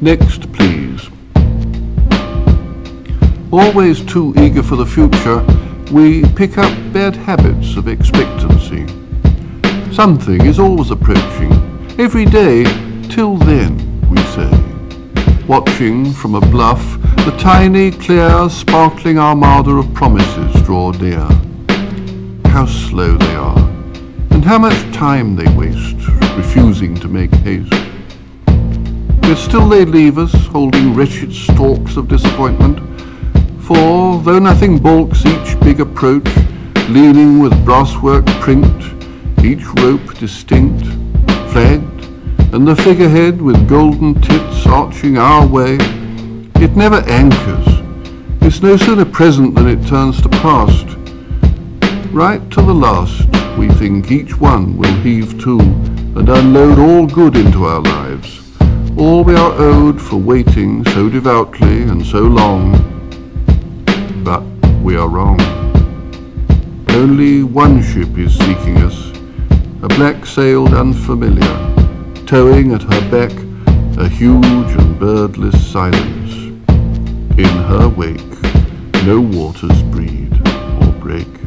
Next, please. Always too eager for the future, we pick up bad habits of expectancy. Something is always approaching, every day, till then. Watching from a bluff, the tiny, clear, sparkling armada of promises draw near. How slow they are, and how much time they waste, refusing to make haste. Yet still they leave us, holding wretched stalks of disappointment. For, though nothing balks each big approach, leaning with brasswork print, each rope distinct, flagged, and the figurehead with golden tits arching our way, it never anchors. It's no sooner present than it turns to past. Right to the last, we think each one will heave to and unload all good into our lives all we are owed for waiting so devoutly and so long. But we are wrong. Only one ship is seeking us, a black-sailed unfamiliar, towing at her beck a huge and birdless silence. In her wake, no waters breed or break.